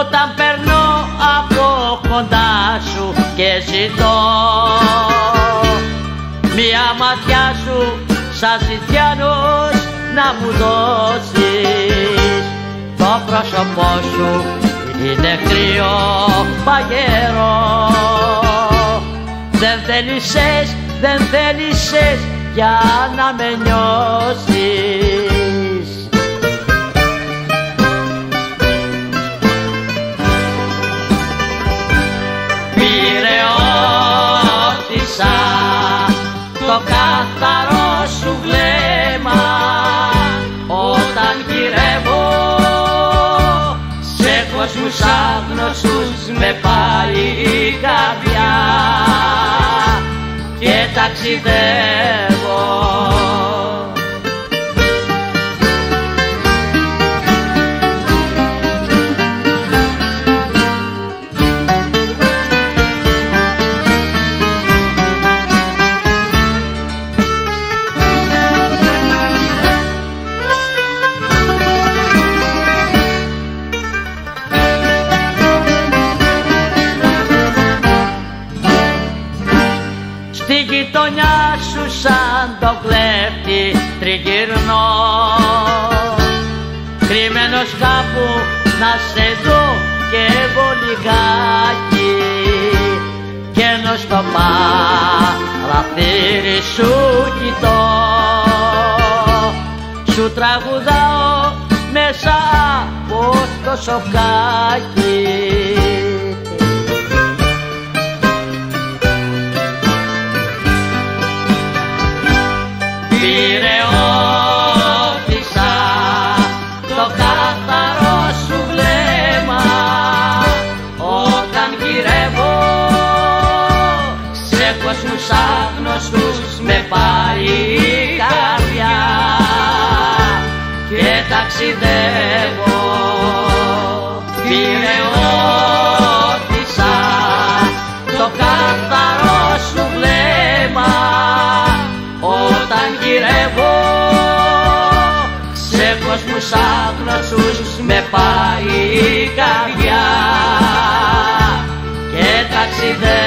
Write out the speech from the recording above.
όταν περνώ από κοντά σου και ζητώ. Μία ματιά σου σαν ζητιάνος να μου δώσεις. Το πρόσωπό σου είναι κρύο παγερό. Δεν θέλησες, δεν θέλησες για να με νιώσεις. Σε κόσμους άγνωστους με πάει η καρδιά. Και ταξιδεύω γειτονιά σου σαν το κλέφτη τριγυρνώ. Κρυμμένος κάπου να σε δω και εγώ λιγάκι. Και ενώ στο παραθύρι σου κοιτώ. Σου τραγουδάω μέσα από το σοκάκι κόσμους άγνωστους με πάει η καρδιά. Και ταξιδεύω πηρεώτησα το καθαρό σου βλέμμα. Όταν γυρεύω σε κόσμους άγνωσους με πάει η καρδιά. Και ταξιδεύω